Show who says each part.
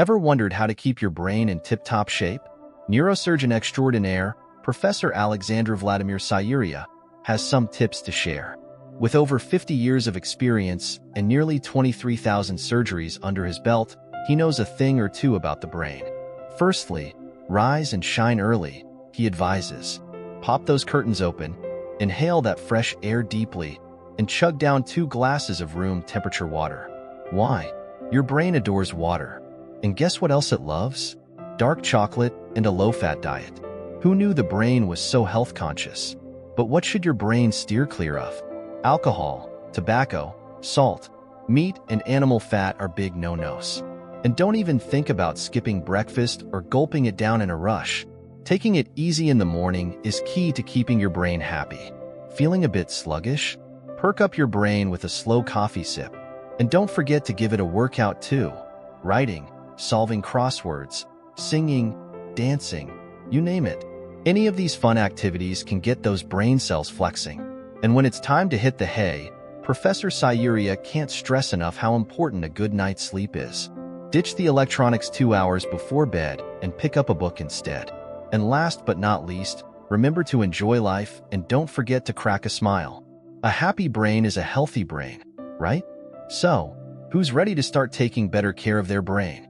Speaker 1: Ever wondered how to keep your brain in tip-top shape? Neurosurgeon extraordinaire, Professor Alexander Vladimir Ciurea, has some tips to share. With over 50 years of experience and nearly 23,000 surgeries under his belt, he knows a thing or two about the brain. Firstly, rise and shine early, he advises. Pop those curtains open, inhale that fresh air deeply, and chug down two glasses of room temperature water. Why? Your brain adores water. And guess what else it loves? Dark chocolate and a low-fat diet. Who knew the brain was so health conscious? But what should your brain steer clear of? Alcohol, tobacco, salt, meat, and animal fat are big no-nos. And don't even think about skipping breakfast or gulping it down in a rush. Taking it easy in the morning is key to keeping your brain happy. Feeling a bit sluggish? Perk up your brain with a slow coffee sip. And don't forget to give it a workout too. Writing, solving crosswords, singing, dancing, you name it. Any of these fun activities can get those brain cells flexing. And when it's time to hit the hay, Professor Ciurea can't stress enough how important a good night's sleep is. Ditch the electronics two hours before bed and pick up a book instead. And last but not least, remember to enjoy life and don't forget to crack a smile. A happy brain is a healthy brain, right? So, who's ready to start taking better care of their brain?